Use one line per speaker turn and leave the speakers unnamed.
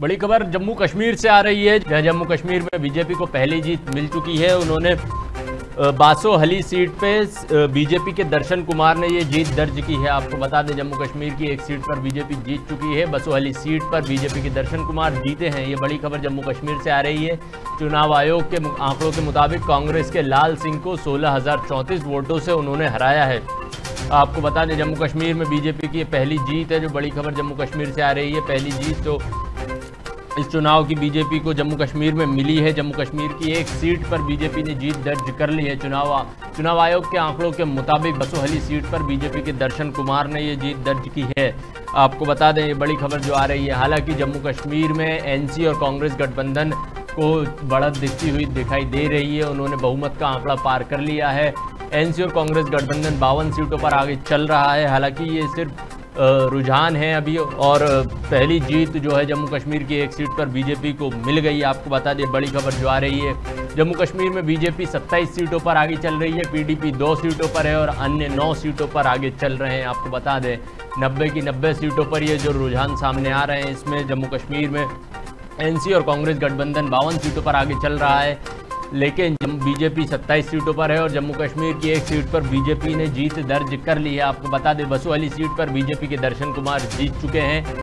बड़ी खबर, जम्मू कश्मीर से आ रही है। जहाँ जम्मू कश्मीर में बीजेपी को पहली जीत मिल चुकी है। उन्होंने बासो हली सीट पे बीजेपी के दर्शन कुमार ने ये जीत दर्ज की है। आपको बता दें, जम्मू कश्मीर की एक सीट पर बीजेपी जीत चुकी है। बसो हली सीट पर बीजेपी के दर्शन कुमार जीते हैं। ये बड़ी खबर जम्मू कश्मीर से आ रही है। चुनाव आयोग के आंकड़ों के मुताबिक कांग्रेस के लाल सिंह को सोलह वोटों से उन्होंने हराया है। आपको बता दें, जम्मू कश्मीर में बीजेपी की पहली जीत है। जो बड़ी खबर जम्मू कश्मीर से आ रही है, पहली जीत तो इस चुनाव की बीजेपी को जम्मू कश्मीर में मिली है। जम्मू कश्मीर की एक सीट पर बीजेपी ने जीत दर्ज कर ली है। चुनाव चुनाव आयोग के आंकड़ों के मुताबिक बसोहली सीट पर बीजेपी के दर्शन कुमार ने ये जीत दर्ज की है। आपको बता दें, ये बड़ी खबर जो आ रही है। हालाँकि जम्मू कश्मीर में एनसी और कांग्रेस गठबंधन को बढ़त दिखती हुई दिखाई दे रही है। उन्होंने बहुमत का आंकड़ा पार कर लिया है। एनसी और कांग्रेस गठबंधन बावन सीटों पर आगे चल रहा है। हालाँकि ये सिर्फ़ रुझान है अभी और पहली जीत जो है जम्मू कश्मीर की एक सीट पर बीजेपी को मिल गई आपको बता दें, बड़ी खबर जो आ रही है, जम्मू कश्मीर में बीजेपी 27 सीटों पर आगे चल रही है, पीडीपी दो सीटों पर है और अन्य नौ सीटों पर आगे चल रहे हैं। आपको बता दें 90 की 90 सीटों पर ये जो रुझान सामने आ रहे हैं, इसमें जम्मू कश्मीर में एनसी और कांग्रेस गठबंधन बावन सीटों पर आगे चल रहा है। लेकिन बीजेपी 27 सीटों पर है और जम्मू कश्मीर की एक सीट पर बीजेपी ने जीत दर्ज कर ली है, आपको बता दें, बसु वाली सीट पर बीजेपी के दर्शन कुमार जीत चुके हैं।